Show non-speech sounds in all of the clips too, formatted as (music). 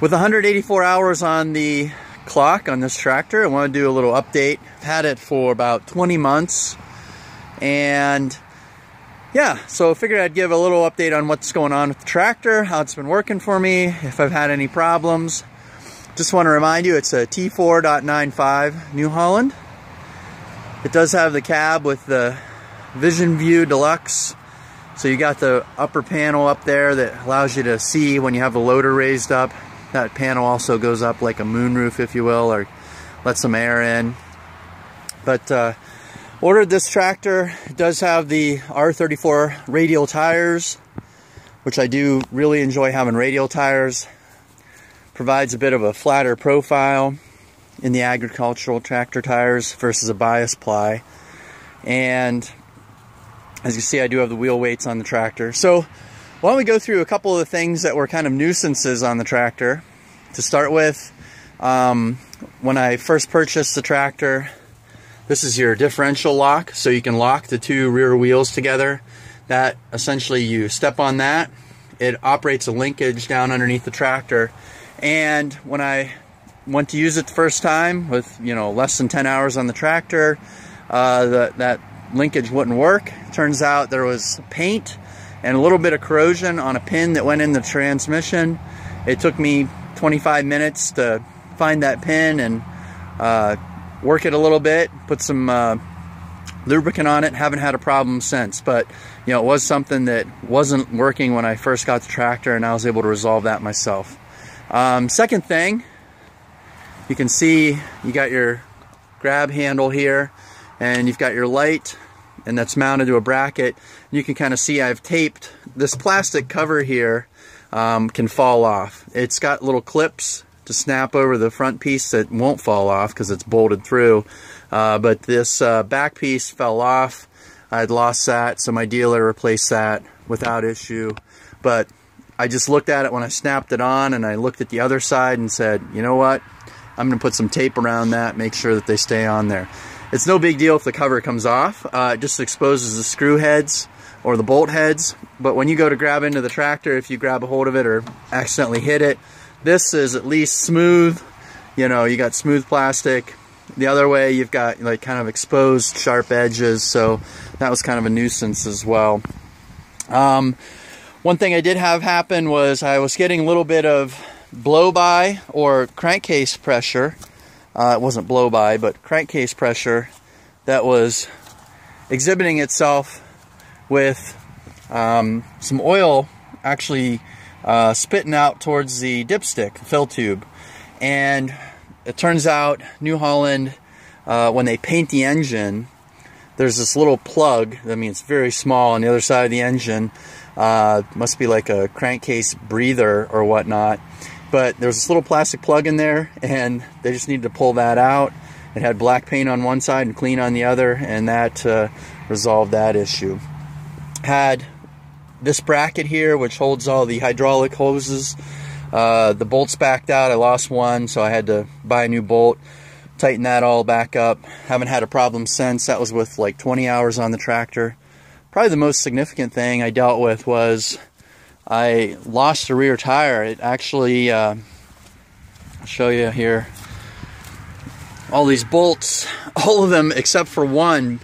With 184 hours on the clock on this tractor, I want to do a little update. I've had it for about 20 months and yeah, so I figured I'd give a little update on what's going on with the tractor, how it's been working for me, if I've had any problems. Just want to remind you, it's a T4.95 New Holland. It does have the cab with the Vision View Deluxe. So you got the upper panel up there that allows you to see when you have the loader raised up. That panel also goes up like a moonroof, if you will, or let some air in. But uh, ordered this tractor. It does have the R34 radial tires, which I do really enjoy having radial tires. Provides a bit of a flatter profile in the agricultural tractor tires versus a bias ply. And as you see, I do have the wheel weights on the tractor. So why don't we go through a couple of the things that were kind of nuisances on the tractor. To start with, um, when I first purchased the tractor, this is your differential lock, so you can lock the two rear wheels together. That essentially you step on that, it operates a linkage down underneath the tractor. And when I went to use it the first time with you know less than 10 hours on the tractor, uh, the, that linkage wouldn't work. Turns out there was paint and a little bit of corrosion on a pin that went in the transmission. It took me 25 minutes to find that pin and uh, work it a little bit, put some uh, lubricant on it. Haven't had a problem since, but you know, it was something that wasn't working when I first got the tractor and I was able to resolve that myself. Um, second thing, you can see you got your grab handle here and you've got your light and that's mounted to a bracket. You can kind of see I've taped this plastic cover here um, can fall off. It's got little clips to snap over the front piece that won't fall off because it's bolted through. Uh, but this uh, back piece fell off. I'd lost that, so my dealer replaced that without issue. But I just looked at it when I snapped it on and I looked at the other side and said, you know what? I'm going to put some tape around that, make sure that they stay on there. It's no big deal if the cover comes off. Uh, it just exposes the screw heads or the bolt heads. But when you go to grab into the tractor, if you grab a hold of it or accidentally hit it, this is at least smooth. You know, you got smooth plastic. The other way, you've got like kind of exposed sharp edges. So that was kind of a nuisance as well. Um, one thing I did have happen was I was getting a little bit of blow by or crankcase pressure uh, it wasn't blow by, but crankcase pressure that was exhibiting itself with um, some oil actually uh, spitting out towards the dipstick fill tube. And it turns out New Holland, uh, when they paint the engine, there's this little plug. I mean, it's very small on the other side of the engine. Uh, must be like a crankcase breather or whatnot. But there was this little plastic plug in there, and they just needed to pull that out. It had black paint on one side and clean on the other, and that uh, resolved that issue. Had this bracket here, which holds all the hydraulic hoses. Uh, the bolts backed out. I lost one, so I had to buy a new bolt. Tighten that all back up. Haven't had a problem since. That was with like 20 hours on the tractor. Probably the most significant thing I dealt with was I lost a rear tire. It actually, uh, I'll show you here, all these bolts, (laughs) all of them except for one,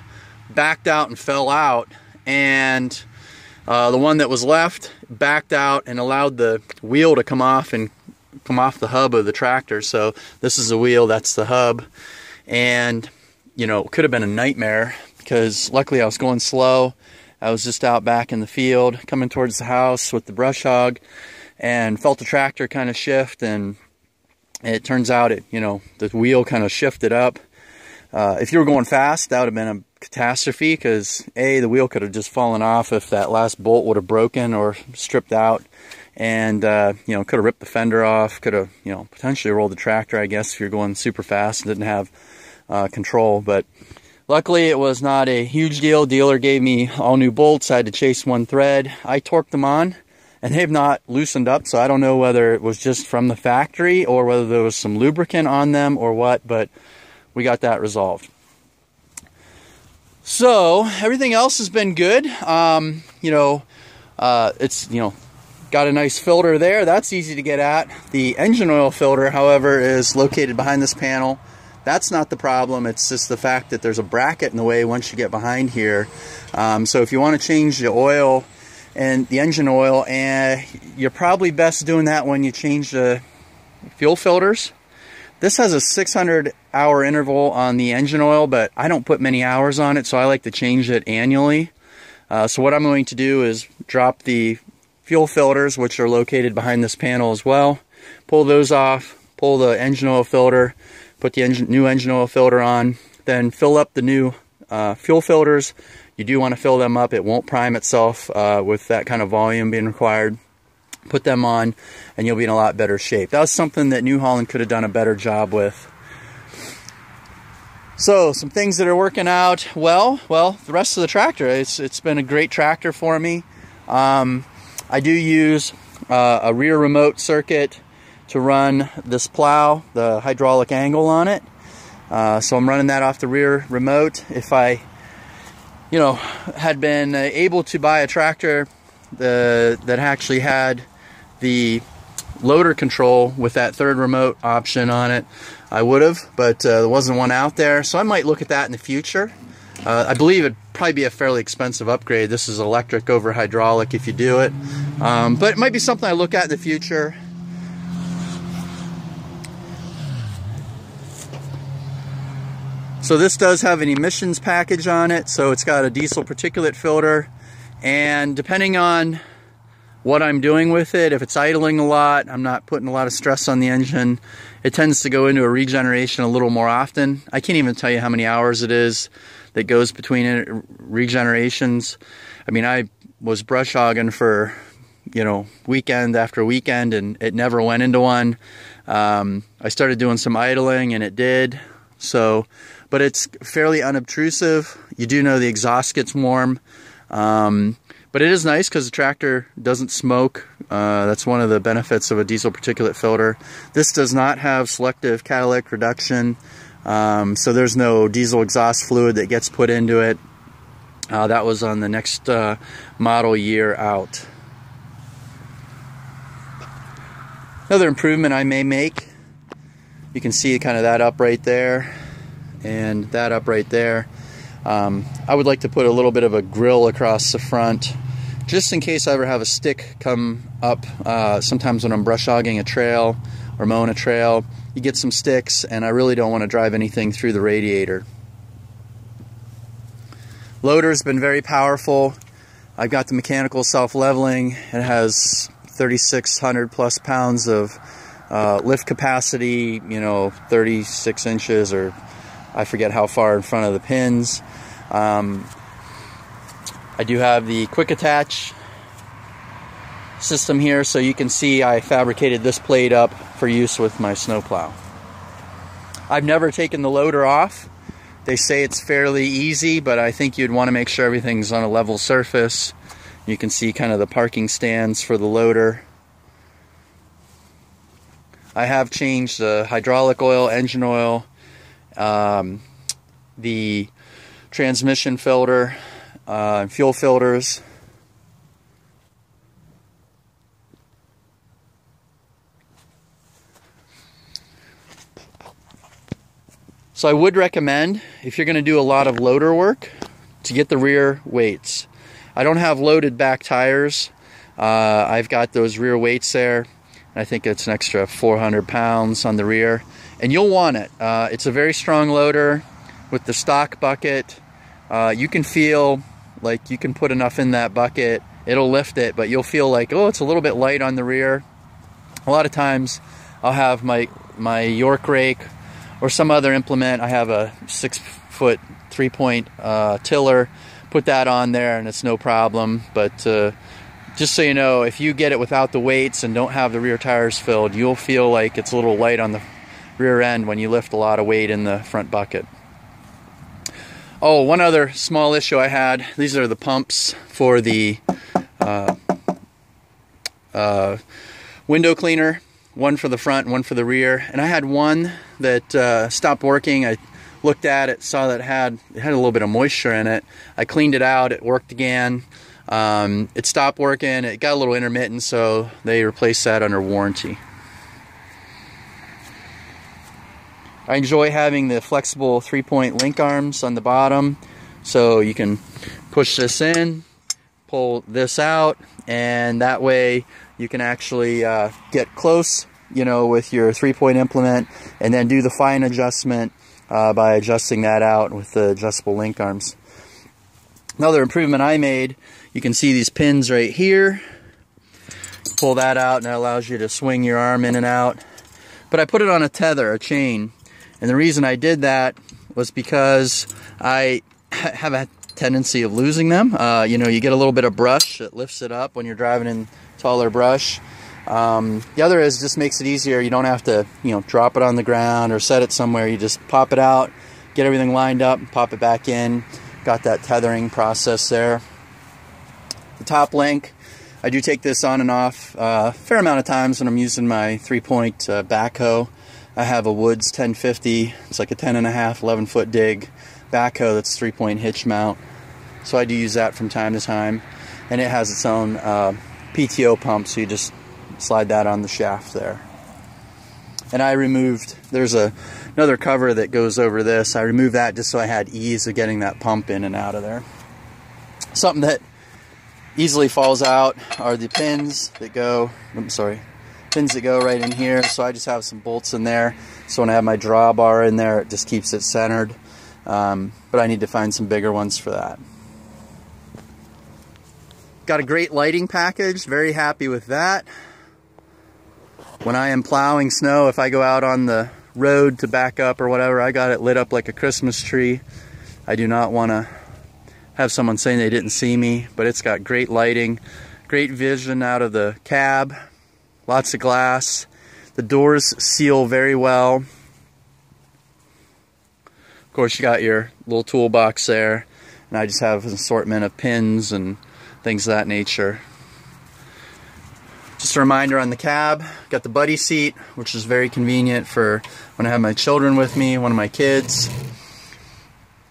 backed out and fell out. And uh, the one that was left backed out and allowed the wheel to come off and come off the hub of the tractor. So this is the wheel, that's the hub. And, you know, it could have been a nightmare because luckily I was going slow I was just out back in the field coming towards the house with the brush hog and felt the tractor kind of shift and it turns out it, you know, the wheel kind of shifted up. Uh, if you were going fast, that would have been a catastrophe because A, the wheel could have just fallen off if that last bolt would have broken or stripped out and, uh, you know, could have ripped the fender off, could have, you know, potentially rolled the tractor, I guess, if you're going super fast and didn't have uh, control. But Luckily, it was not a huge deal. Dealer gave me all new bolts. I had to chase one thread. I torqued them on, and they've not loosened up, so I don't know whether it was just from the factory or whether there was some lubricant on them or what, but we got that resolved. So, everything else has been good. Um, you know, uh, it's, you know, got a nice filter there. That's easy to get at. The engine oil filter, however, is located behind this panel. That's not the problem. It's just the fact that there's a bracket in the way once you get behind here. Um, so if you want to change the oil and the engine oil, and you're probably best doing that when you change the fuel filters. This has a 600 hour interval on the engine oil, but I don't put many hours on it, so I like to change it annually. Uh, so what I'm going to do is drop the fuel filters, which are located behind this panel as well, pull those off, pull the engine oil filter, put the engine, new engine oil filter on, then fill up the new uh, fuel filters. You do want to fill them up. It won't prime itself uh, with that kind of volume being required put them on, and you'll be in a lot better shape. That was something that New Holland could have done a better job with. So, some things that are working out well. Well, the rest of the tractor, it's it's been a great tractor for me. Um, I do use uh, a rear remote circuit to run this plow, the hydraulic angle on it. Uh, so I'm running that off the rear remote. If I, you know, had been able to buy a tractor the, that actually had the loader control with that third remote option on it, I would have, but uh, there wasn't one out there. So I might look at that in the future. Uh, I believe it'd probably be a fairly expensive upgrade. This is electric over hydraulic if you do it. Um, but it might be something I look at in the future. So this does have an emissions package on it. So it's got a diesel particulate filter. And depending on what I'm doing with it. If it's idling a lot, I'm not putting a lot of stress on the engine. It tends to go into a regeneration a little more often. I can't even tell you how many hours it is that goes between regenerations. I mean, I was brush hogging for, you know, weekend after weekend and it never went into one. Um, I started doing some idling and it did. So, but it's fairly unobtrusive. You do know the exhaust gets warm. Um, but it is nice because the tractor doesn't smoke. Uh, that's one of the benefits of a diesel particulate filter. This does not have selective catalytic reduction, um, so there's no diesel exhaust fluid that gets put into it. Uh, that was on the next uh, model year out. Another improvement I may make, you can see kind of that up right there and that up right there. Um, I would like to put a little bit of a grill across the front just in case I ever have a stick come up. Uh, sometimes when I'm brush hogging a trail or mowing a trail, you get some sticks and I really don't want to drive anything through the radiator. Loader's been very powerful. I've got the mechanical self-leveling. It has 3,600 plus pounds of uh, lift capacity, you know, 36 inches or I forget how far in front of the pins. Um, I do have the quick attach system here so you can see I fabricated this plate up for use with my snowplow. I've never taken the loader off. They say it's fairly easy, but I think you'd want to make sure everything's on a level surface. You can see kind of the parking stands for the loader. I have changed the hydraulic oil, engine oil, um, the transmission filter, uh, fuel filters. So I would recommend, if you're going to do a lot of loader work, to get the rear weights. I don't have loaded back tires. Uh, I've got those rear weights there. I think it's an extra 400 pounds on the rear. And you'll want it. Uh, it's a very strong loader with the stock bucket. Uh, you can feel like you can put enough in that bucket, it'll lift it, but you'll feel like, oh, it's a little bit light on the rear. A lot of times I'll have my, my York rake or some other implement. I have a six foot three point uh, tiller, put that on there and it's no problem. But uh, just so you know, if you get it without the weights and don't have the rear tires filled, you'll feel like it's a little light on the rear end when you lift a lot of weight in the front bucket. Oh, one other small issue I had. These are the pumps for the uh, uh, window cleaner. One for the front, one for the rear. And I had one that uh, stopped working. I looked at it, saw that it had, it had a little bit of moisture in it. I cleaned it out. It worked again. Um, it stopped working. It got a little intermittent, so they replaced that under warranty. I enjoy having the flexible three-point link arms on the bottom, so you can push this in, pull this out, and that way you can actually uh, get close, you know, with your three-point implement, and then do the fine adjustment uh, by adjusting that out with the adjustable link arms. Another improvement I made, you can see these pins right here. Pull that out and that allows you to swing your arm in and out. But I put it on a tether, a chain. And the reason I did that was because I have a tendency of losing them. Uh, you know, you get a little bit of brush that lifts it up when you're driving in taller brush. Um, the other is just makes it easier. You don't have to, you know, drop it on the ground or set it somewhere. You just pop it out, get everything lined up, pop it back in. Got that tethering process there. The top link, I do take this on and off uh, a fair amount of times when I'm using my three-point uh, backhoe. I have a Woods 1050. It's like a 10 and a half, 11 foot dig backhoe that's three-point hitch mount. So I do use that from time to time. And it has its own uh, PTO pump, so you just slide that on the shaft there. And I removed, there's a another cover that goes over this. I removed that just so I had ease of getting that pump in and out of there. Something that easily falls out are the pins that go, I'm sorry, pins that go right in here. So I just have some bolts in there. So when I have my drawbar in there, it just keeps it centered. Um, but I need to find some bigger ones for that. Got a great lighting package, very happy with that. When I am plowing snow, if I go out on the road to back up or whatever, I got it lit up like a Christmas tree. I do not want to have someone saying they didn't see me, but it's got great lighting, great vision out of the cab, lots of glass. The doors seal very well. Of course, you got your little toolbox there, and I just have an assortment of pins and things of that nature. Just a reminder on the cab, got the buddy seat, which is very convenient for when I have my children with me, one of my kids.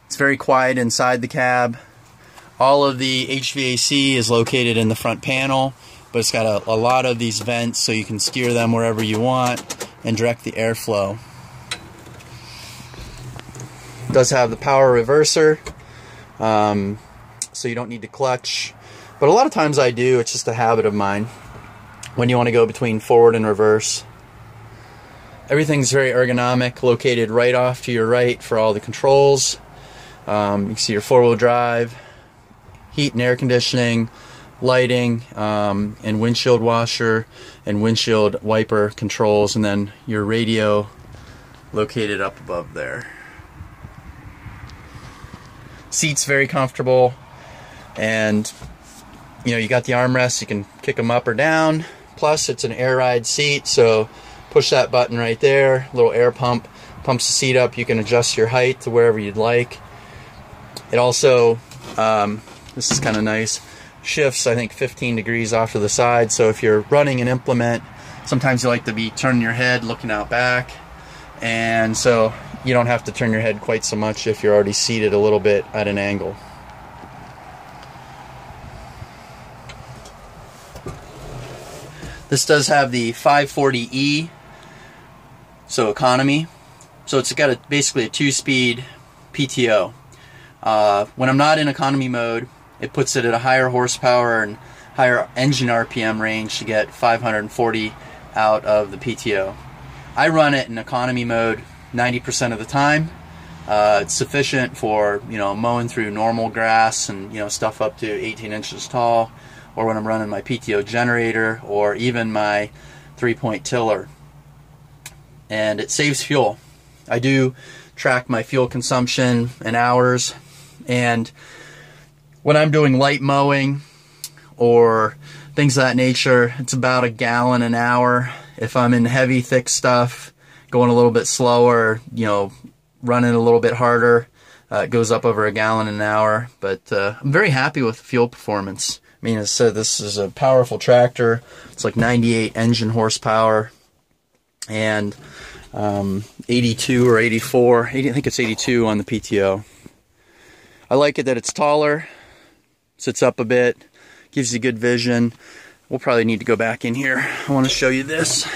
It's very quiet inside the cab. All of the HVAC is located in the front panel, but it's got a, a lot of these vents so you can steer them wherever you want and direct the airflow. It does have the power reverser, um, so you don't need to clutch. But a lot of times I do, it's just a habit of mine when you want to go between forward and reverse. Everything's very ergonomic, located right off to your right for all the controls. Um, you can see your four-wheel drive, heat and air conditioning, lighting, um, and windshield washer and windshield wiper controls, and then your radio located up above there. Seats very comfortable, and you know you got the armrests. You can kick them up or down. Plus, it's an air ride seat, so push that button right there. Little air pump pumps the seat up. You can adjust your height to wherever you'd like. It also, um, this is kind of nice, shifts I think 15 degrees off to the side. So if you're running an implement, sometimes you like to be turning your head, looking out back, and so you don't have to turn your head quite so much if you're already seated a little bit at an angle. This does have the 540E, so economy. So it's got a, basically a two-speed PTO. Uh, when I'm not in economy mode, it puts it at a higher horsepower and higher engine RPM range to get 540 out of the PTO. I run it in economy mode 90% of the time. Uh, it's sufficient for you know mowing through normal grass and you know stuff up to 18 inches tall or when I'm running my PTO generator or even my three-point tiller. And it saves fuel. I do track my fuel consumption in hours and when I'm doing light mowing or things of that nature, it's about a gallon an hour. If I'm in heavy, thick stuff, going a little bit slower, you know, running a little bit harder, uh, it goes up over a gallon an hour. But uh, I'm very happy with the fuel performance. I mean, as I said, this is a powerful tractor. It's like 98 engine horsepower and um, 82 or 84. 80, I think it's 82 on the PTO. I like it that it's taller, sits up a bit. gives you good vision. We'll probably need to go back in here. I want to show you this.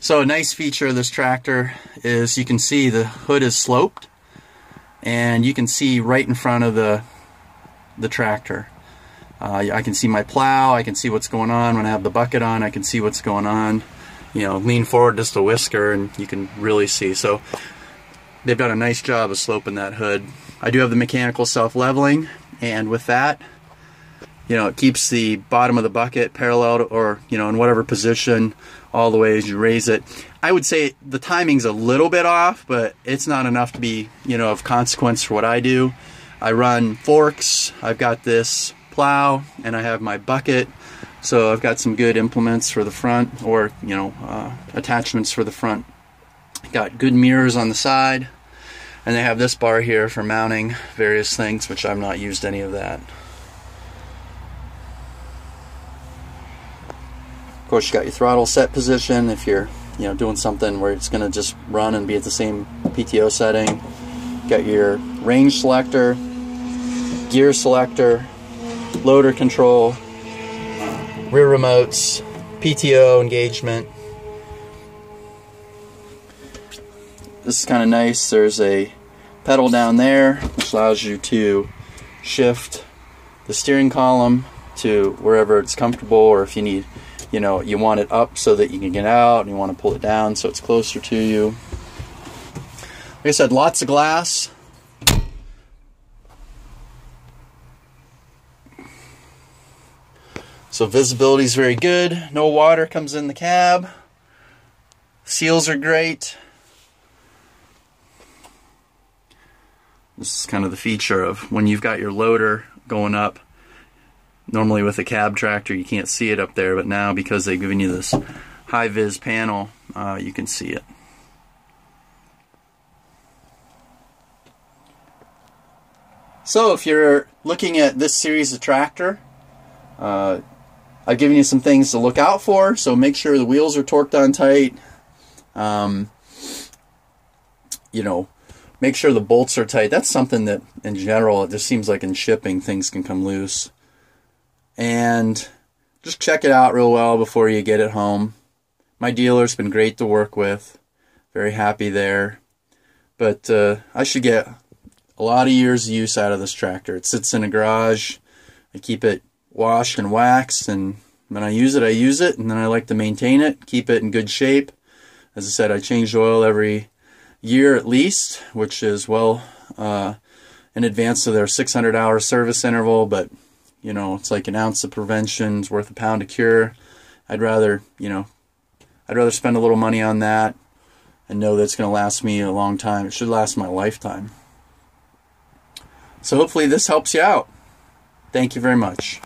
So a nice feature of this tractor is you can see the hood is sloped and you can see right in front of the the tractor. Uh, I can see my plow, I can see what's going on when I have the bucket on, I can see what's going on. You know, lean forward just a whisker and you can really see. So they've done a nice job of sloping that hood. I do have the mechanical self-leveling and with that you know, it keeps the bottom of the bucket parallel or, you know, in whatever position all the way as you raise it. I would say the timing's a little bit off, but it's not enough to be, you know, of consequence for what I do. I run forks, I've got this plow, and I have my bucket. So I've got some good implements for the front or, you know, uh, attachments for the front. Got good mirrors on the side. And they have this bar here for mounting various things, which I've not used any of that. Of course, you got your throttle set position if you're you know doing something where it's going to just run and be at the same PTO setting. Got your range selector, gear selector, loader control, rear remotes, PTO engagement. This is kind of nice. There's a pedal down there which allows you to shift the steering column to wherever it's comfortable or if you need you know, you want it up so that you can get out, and you want to pull it down so it's closer to you. Like I said, lots of glass. So visibility is very good. No water comes in the cab. Seals are great. This is kind of the feature of when you've got your loader going up Normally with a cab tractor you can't see it up there, but now because they've given you this high-vis panel, uh, you can see it. So if you're looking at this series of tractor, uh, I've given you some things to look out for, so make sure the wheels are torqued on tight. Um, you know, make sure the bolts are tight. That's something that, in general, it just seems like in shipping, things can come loose and just check it out real well before you get it home. My dealer's been great to work with, very happy there. But uh, I should get a lot of years of use out of this tractor. It sits in a garage. I keep it washed and waxed, and when I use it, I use it, and then I like to maintain it, keep it in good shape. As I said, I change oil every year at least, which is well uh, in advance of their 600 hour service interval, but you know, it's like an ounce of prevention is worth a pound of cure. I'd rather, you know, I'd rather spend a little money on that and know that it's going to last me a long time. It should last my lifetime. So hopefully this helps you out. Thank you very much.